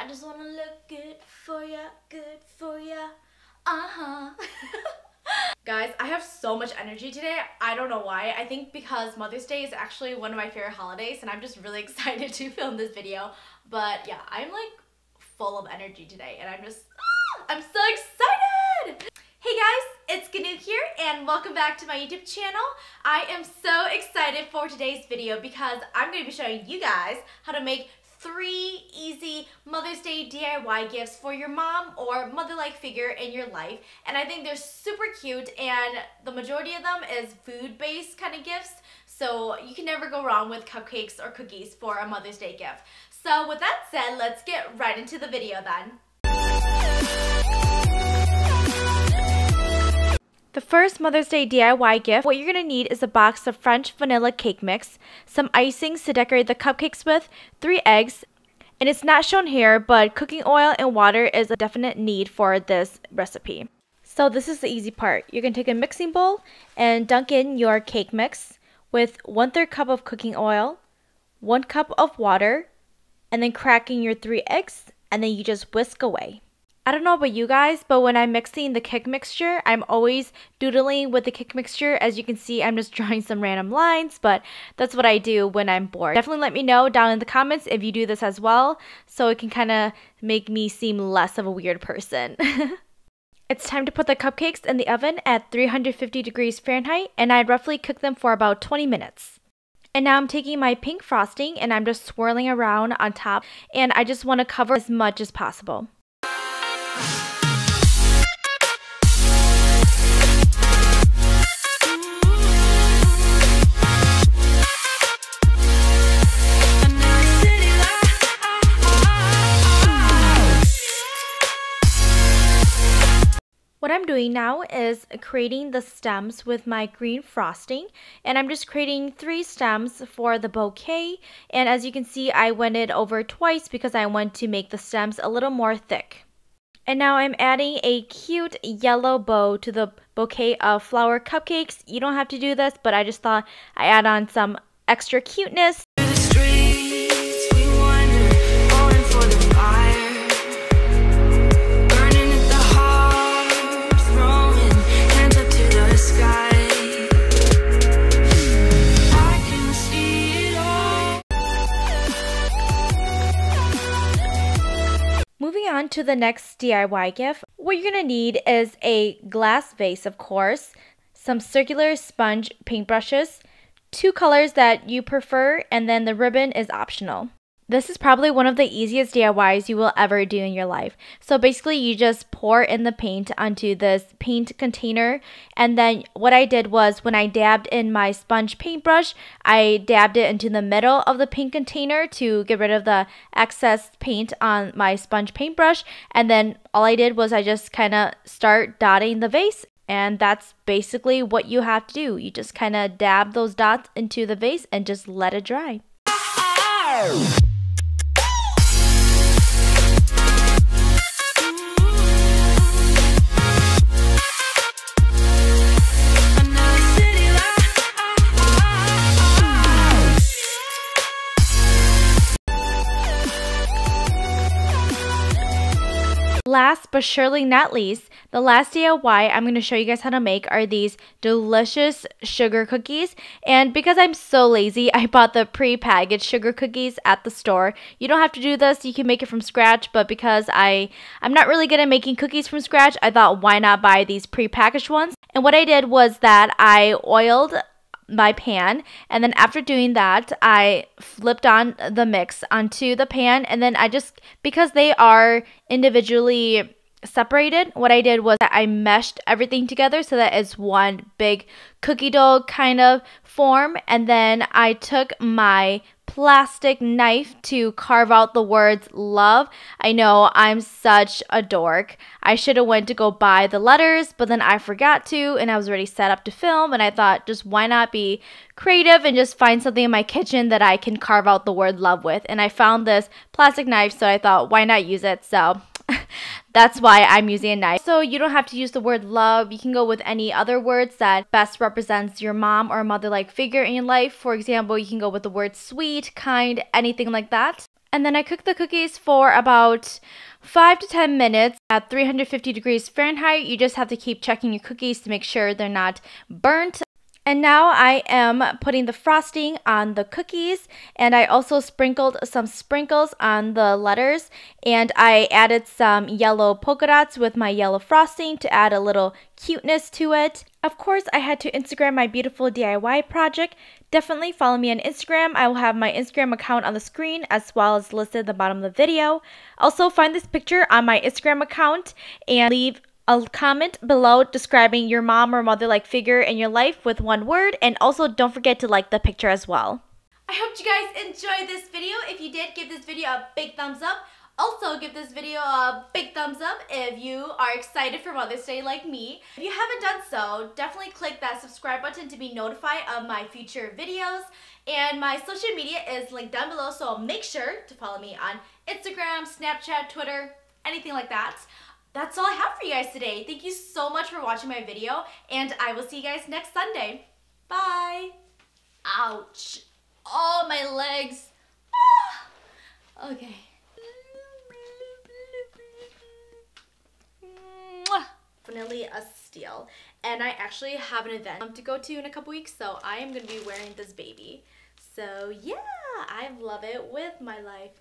I just wanna look good for ya, good for ya. Uh huh. Guys, I have so much energy today. I don't know why. I think because Mother's Day is actually one of my favorite holidays and I'm just really excited to film this video. But yeah, I'm like full of energy today and I'm just, ah, I'm so excited! Hey guys, it's Gaonou here and welcome back to my YouTube channel. I am so excited for today's video because I'm going to be showing you guys how to make three easy Mother's Day DIY gifts for your mom or mother-like figure in your life. And I think they're super cute and the majority of them is food-based kind of gifts. So you can never go wrong with cupcakes or cookies for a Mother's Day gift. So with that said, let's get right into the video then. The first Mother's Day DIY gift, what you're going to need is a box of French vanilla cake mix, some icings to decorate the cupcakes with, three eggs, and it's not shown here, but cooking oil and water is a definite need for this recipe. So this is the easy part. You're going to take a mixing bowl and dunk in your cake mix with one third cup of cooking oil, one cup of water, and then cracking your three eggs, and then you just whisk away. I don't know about you guys, but when I'm mixing the kick mixture, I'm always doodling with the kick mixture. As you can see, I'm just drawing some random lines, but that's what I do when I'm bored. Definitely let me know down in the comments if you do this as well, so it can kind of make me seem less of a weird person. It's time to put the cupcakes in the oven at 350 degrees Fahrenheit and I roughly cook them for about 20 minutes. And now I'm taking my pink frosting and I'm just swirling around on top and I just want to cover as much as possible. What I'm doing now is creating the stems with my green frosting and I'm just creating three stems for the bouquet and as you can see I went it over twice because I want to make the stems a little more thick. And now I'm adding a cute yellow bow to the bouquet of flower cupcakes. You don't have to do this but I just thought I add on some extra cuteness to the next DIY gift. What you're going to need is a glass vase, of course, some circular sponge paintbrushes, two colors that you prefer, and then the ribbon is optional. This is probably one of the easiest DIYs you will ever do in your life. So basically you just pour in the paint onto this paint container and then what I did was when I dabbed in my sponge paintbrush, I dabbed it into the middle of the paint container to get rid of the excess paint on my sponge paintbrush and then all I did was I just kind of start dotting the vase and that's basically what you have to do. You just kind of dab those dots into the vase and just let it dry. Last but surely not least, the last DIY I'm going to show you guys how to make are these delicious sugar cookies. And because I'm so lazy, I bought the pre-packaged sugar cookies at the store. You don't have to do this, you can make it from scratch, but because I, I'm not really good at making cookies from scratch, I thought why not buy these pre-packaged ones. And what I did was that I oiled my pan and then after doing that I flipped on the mix onto the pan and then I just because they are individually separated what I did was that I meshed everything together so that it's one big cookie dough kind of form and then I took my plastic knife to carve out the words love. I know I'm such a dork. I should have went to go buy the letters, but then I forgot to and I was already set up to film and I thought just why not be creative and just find something in my kitchen that I can carve out the word love with. And I found this plastic knife so I thought why not use it. So that's why I'm using a knife. So you don't have to use the word love. You can go with any other words that best represents your mom or mother-like figure in your life. For example, you can go with the word sweet, kind, anything like that. And then I cook the cookies for about 5 to 10 minutes at 350 degrees Fahrenheit. You just have to keep checking your cookies to make sure they're not burnt. And now I am putting the frosting on the cookies and I also sprinkled some sprinkles on the letters and I added some yellow polka dots with my yellow frosting to add a little cuteness to it. Of course, I had to Instagram my beautiful DIY project. Definitely follow me on Instagram. I will have my Instagram account on the screen as well as listed at the bottom of the video. Also, find this picture on my Instagram account and leave a comment below describing your mom or mother like figure in your life with one word and also don't forget to like the picture as well. I hope you guys enjoyed this video. If you did, give this video a big thumbs up. Also, give this video a big thumbs up if you are excited for Mother's Day like me. If you haven't done so, definitely click that subscribe button to be notified of my future videos. And my social media is linked down below, so make sure to follow me on Instagram, Snapchat, Twitter, anything like that that's all I have for you guys today. Thank you so much for watching my video, and I will see you guys next Sunday. Bye. Ouch. Oh, my legs. Ah. Okay. Definitely a steal. And I actually have an event to go to in a couple weeks, so I am going to be wearing this baby. So yeah, I love it with my life.